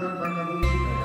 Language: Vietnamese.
cantar com a música.